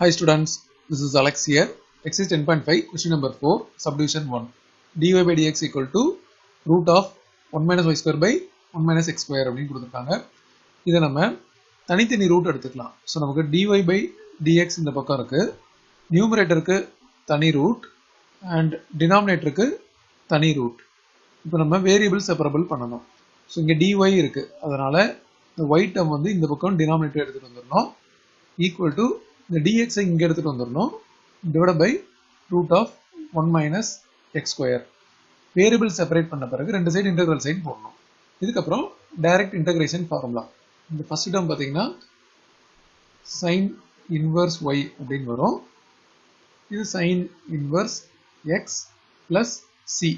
Hi students, this is Alex here. Exercise 10.5, question number 4, subdivision 1. dy by dx equal to root of 1 minus y square by 1 minus x square அப்படின்னு கொடுத்துருக்காங்க. இதை நம்ம தனித்தனி root எடுத்துக்கலாம். So நமக்கு dy by dx இந்த பக்கம் இருக்கு. நியூமரேட்டருக்கு தனி ரூட் அண்ட் டினாமினேட்டருக்கு தனி ரூட் இப்போ நம்ம வேரியபிள் செப்பரபிள் பண்ணணும். ஸோ இங்கே dy இருக்குது அதனால் இந்த ஒயிட் டேர்ம் வந்து இந்த பக்கம் டினாமினேட்டர் எடுத்துகிட்டு வந்துடணும். ஈக்குவல் டு இந்த dx ஐ இங்கே எடுத்துட்டு வந்துடணும் divide by root of one minus x square variable separate பண்ண பிறகு ரெண்டு சைடு இன்டெகிரல் சைன் போடணும். இதுக்கப்புறம் டைரக்ட் இன்டகிரேஷன் ஃபார்முலா இந்த ஃபர்ஸ்ட் டேர்ம் பார்த்தீங்கன்னா சைன் இன்வர்ஸ் ஒய் அப்படின்னு வரும். இது sine inverse x plus c